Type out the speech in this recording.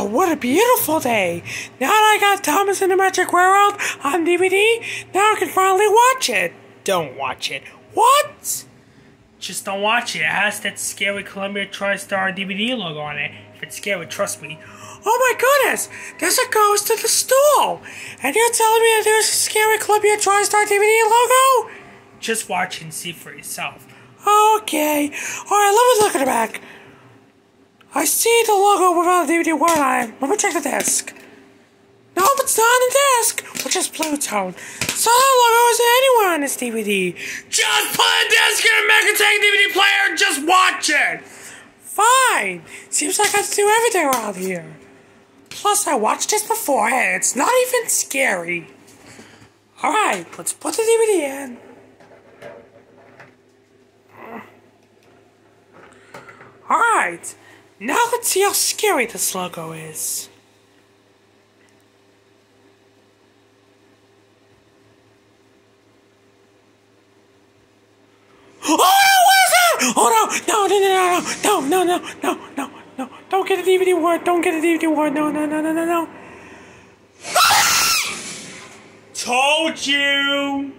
Wow, what a beautiful day! Now that I got Thomas in the Magic World on DVD, now I can finally watch it. Don't watch it. What? Just don't watch it. It has that scary Columbia TriStar DVD logo on it. If it's scary, trust me. Oh my goodness! There's a ghost to the stool! And you're telling me that there's a scary Columbia TriStar DVD logo? Just watch and see for yourself. Okay. Alright, let me look at the back. I see the logo without the DVD word on it. Let me check the disc. Nope, it's not on the disc, which is Bluetone. So that logo isn't anywhere on this DVD. Just put a disc in a Megatech DVD player and just watch it. Fine. Seems like I have to do everything around here. Plus, I watched this before, and it's not even scary. Alright, let's put the DVD in. Alright, now let's see how scary this logo is. Oh no, what is that? Oh no, no, no, no, no, no, no, no, no, no, don't get a DVD word, don't get a DVD word, no, no, no, no, no, no. Told you!